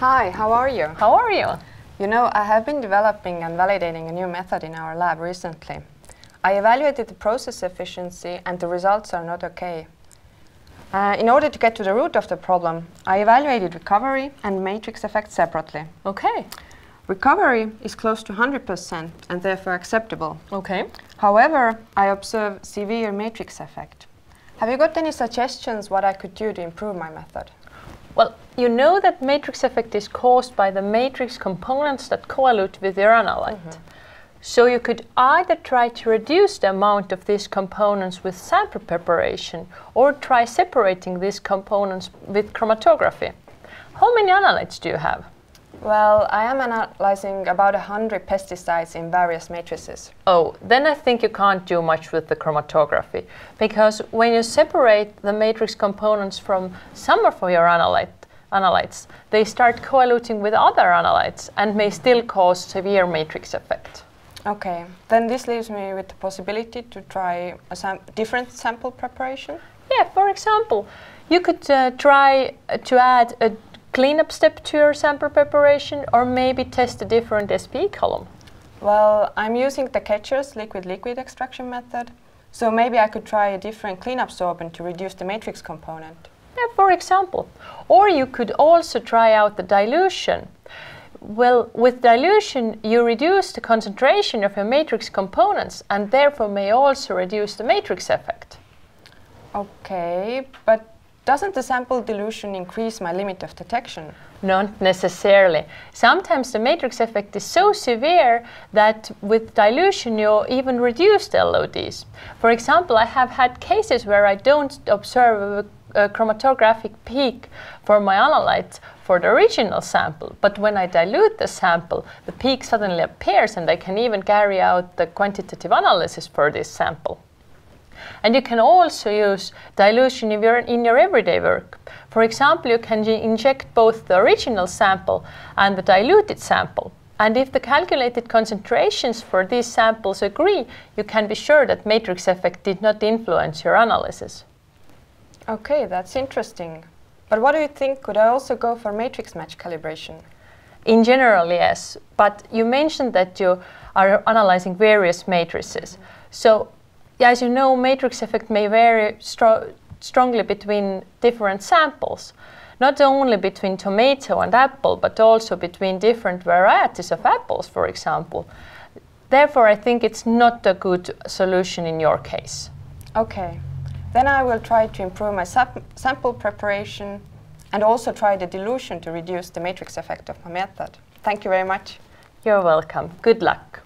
Hi, how are you? How are you? You know, I have been developing and validating a new method in our lab recently. I evaluated the process efficiency and the results are not okay. Uh, in order to get to the root of the problem, I evaluated recovery and matrix effect separately. Okay. Recovery is close to 100% and therefore acceptable. Okay. However, I observe severe matrix effect. Have you got any suggestions what I could do to improve my method? Well, you know that matrix effect is caused by the matrix components that coelute with your analyte. Mm -hmm. So you could either try to reduce the amount of these components with sample preparation or try separating these components with chromatography. How many analytes do you have? Well, I am analyzing about 100 pesticides in various matrices. Oh, then I think you can't do much with the chromatography because when you separate the matrix components from some of your analyte, analytes, they start coeluting with other analytes and may still cause severe matrix effect. Okay, then this leaves me with the possibility to try a sam different sample preparation? Yeah, for example, you could uh, try to add a cleanup step to your sample preparation or maybe test a different SPE column. Well, I'm using the QuEChERS liquid-liquid extraction method, so maybe I could try a different cleanup sorbent to reduce the matrix component. Yeah, for example. Or you could also try out the dilution. Well, with dilution, you reduce the concentration of your matrix components and therefore may also reduce the matrix effect. Okay, but doesn't the sample dilution increase my limit of detection? Not necessarily. Sometimes the matrix effect is so severe that with dilution you even reduce the LODs. For example, I have had cases where I don't observe chromatographic peak for my analytes for the original sample. But when I dilute the sample, the peak suddenly appears and I can even carry out the quantitative analysis for this sample. And you can also use dilution in your, in your everyday work. For example, you can inject both the original sample and the diluted sample. And if the calculated concentrations for these samples agree, you can be sure that matrix effect did not influence your analysis. Okay, that's interesting. But what do you think? Could I also go for matrix match calibration? In general, yes. But you mentioned that you are analyzing various matrices. So, as you know, matrix effect may vary stro strongly between different samples. Not only between tomato and apple, but also between different varieties of apples, for example. Therefore, I think it's not a good solution in your case. Okay. Then I will try to improve my sample preparation and also try the dilution to reduce the matrix effect of my method. Thank you very much. You're welcome. Good luck.